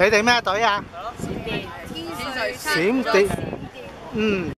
你哋咩队啊？闪电天闪电，嗯。